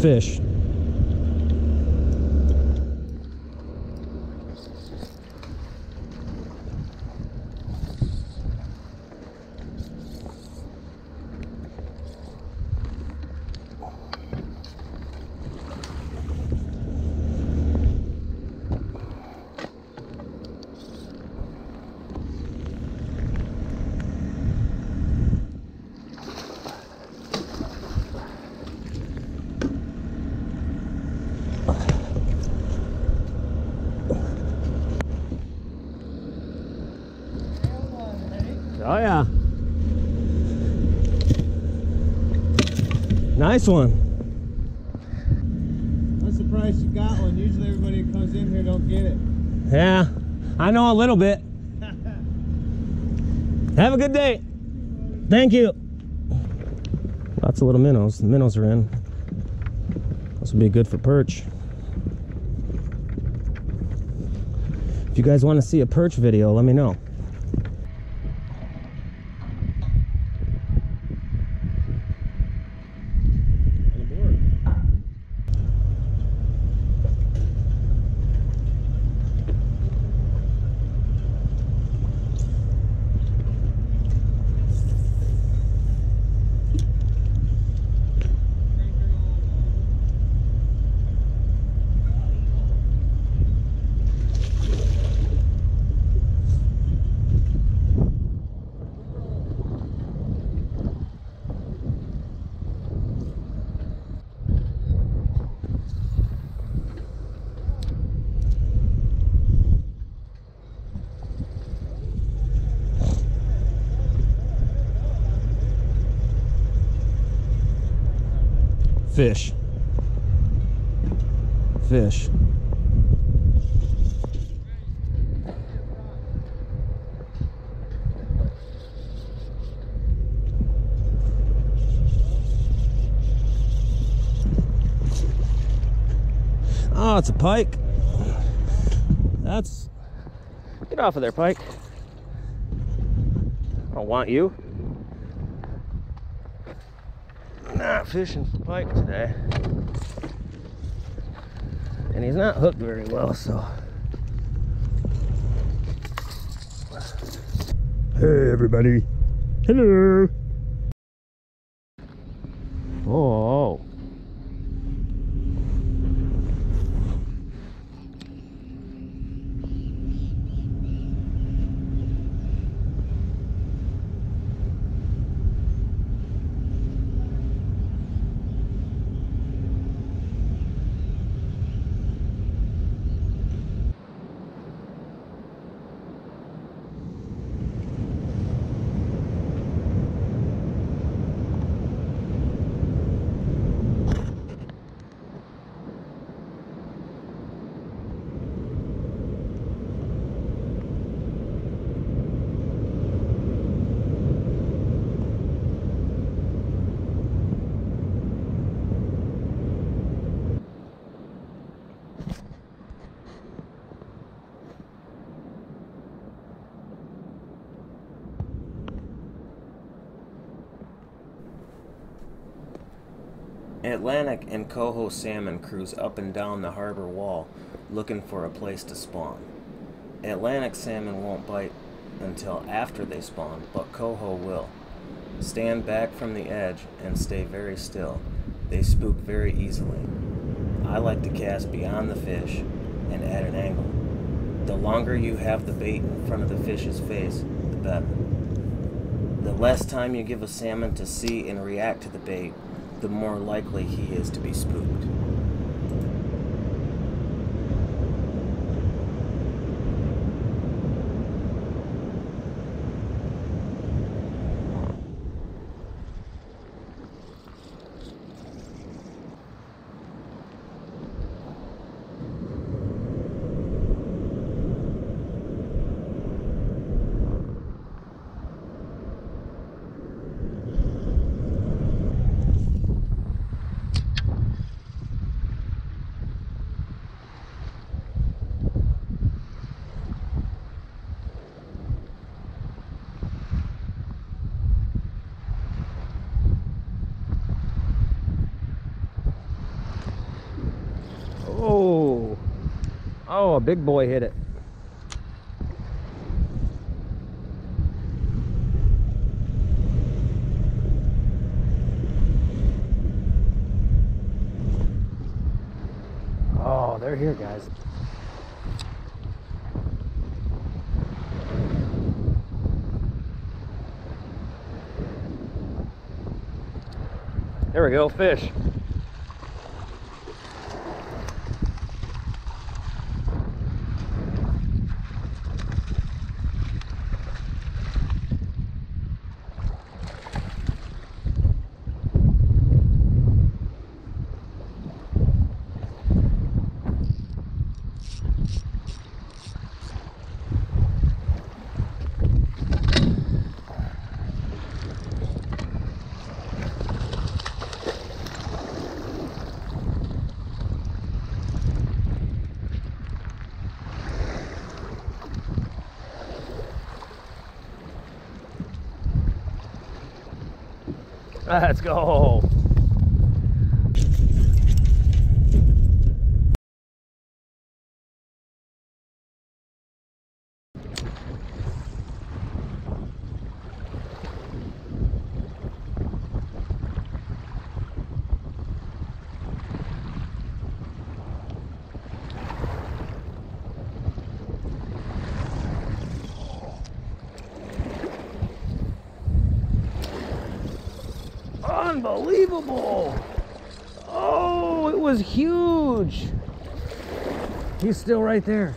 fish. Oh yeah. Nice one. I'm surprised you got one. Usually everybody that comes in here don't get it. Yeah, I know a little bit. Have a good day. Thank you. Lots of little minnows. The minnows are in. This will be good for perch. If you guys want to see a perch video, let me know. Fish. Fish. Oh, it's a pike. That's. Get off of there, pike. I don't want you. Fishing for pike today. And he's not hooked very well, so. Hey, everybody. Hello. Oh. Atlantic and coho salmon cruise up and down the harbor wall looking for a place to spawn. Atlantic salmon won't bite until after they spawn, but coho will. Stand back from the edge and stay very still. They spook very easily. I like to cast beyond the fish and at an angle. The longer you have the bait in front of the fish's face, the better. The less time you give a salmon to see and react to the bait, the more likely he is to be spooked. Oh, a big boy hit it. Oh, they're here, guys. There we go, fish. Let's go. Unbelievable. Oh, it was huge. He's still right there.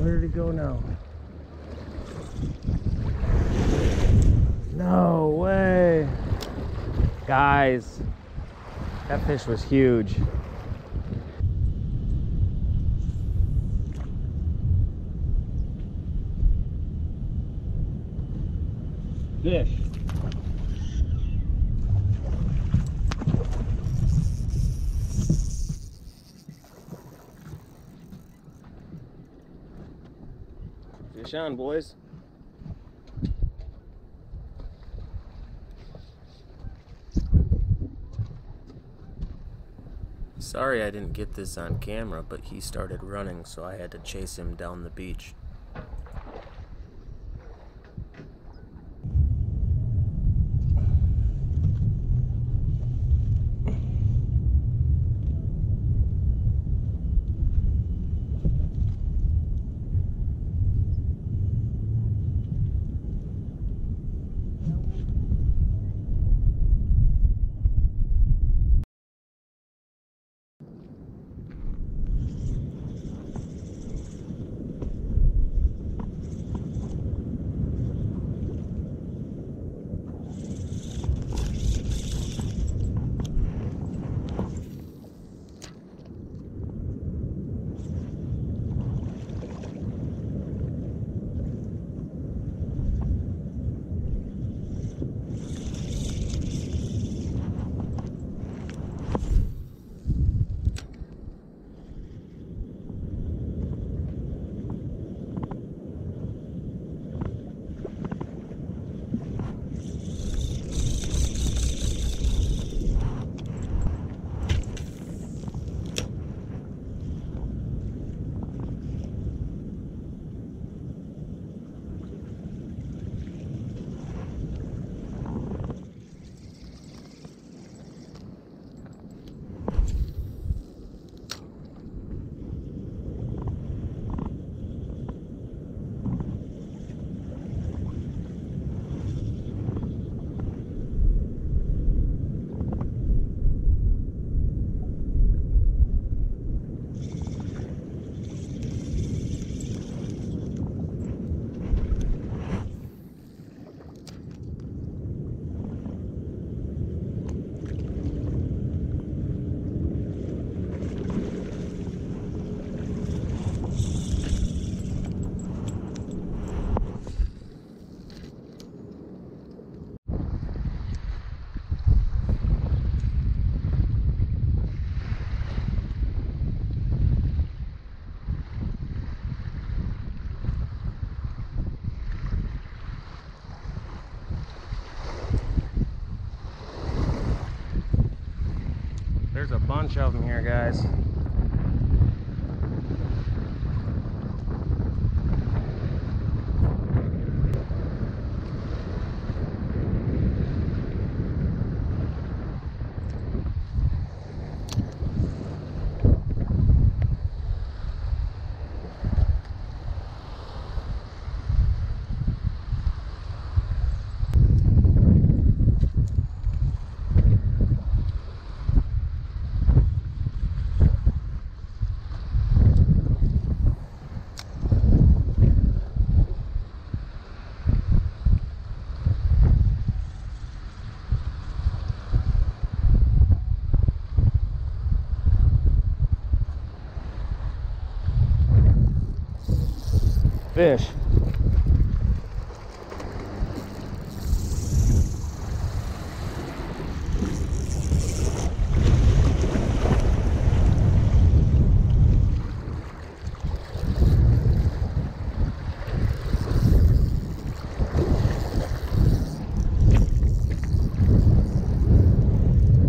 Where did he go now? No way. Guys, that fish was huge. Fish. Fish on, boys. Sorry I didn't get this on camera, but he started running, so I had to chase him down the beach. Bunch of them here, guys. Fish.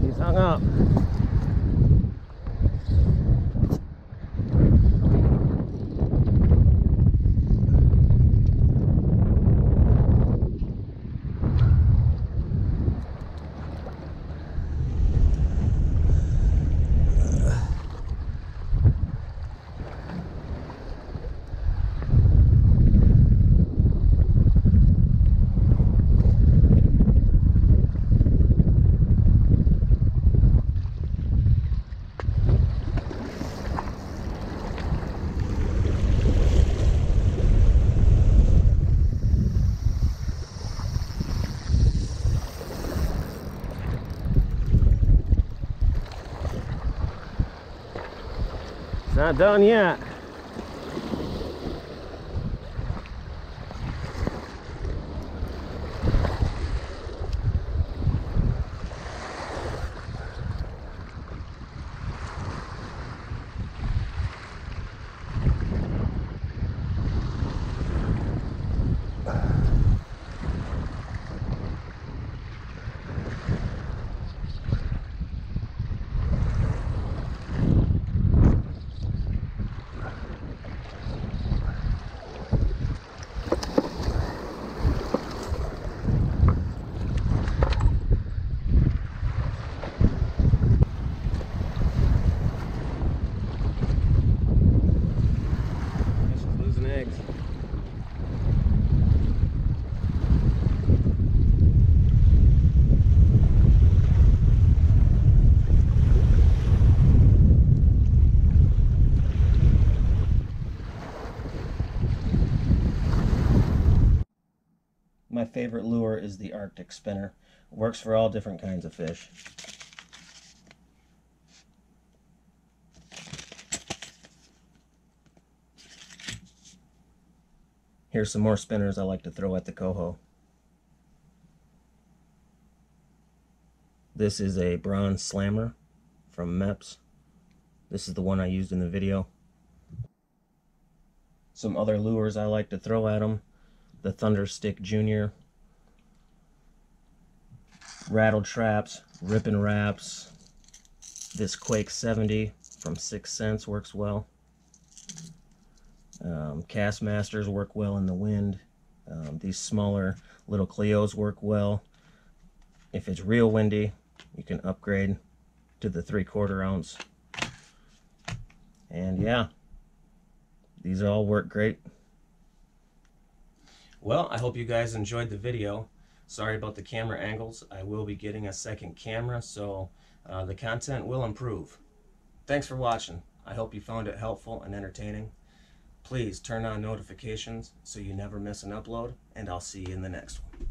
He's hung up. It's not done yet. Favorite lure is the Arctic spinner. Works for all different kinds of fish. Here's some more spinners I like to throw at the coho. This is a bronze slammer from Mepps. This is the one I used in the video. Some other lures I like to throw at them. The Thunderstick Junior. Rattle traps, ripping raps. This Quake 70 from 6th Sense works well. Um, Kastmasters work well in the wind. Um, these smaller little Cleos work well. If it's real windy, you can upgrade to the three quarter ounce. And yeah, these all work great. Well, I hope you guys enjoyed the video. Sorry about the camera angles. I will be getting a second camera, so uh, the content will improve. Thanks for watching. I hope you found it helpful and entertaining. Please turn on notifications so you never miss an upload, and I'll see you in the next one.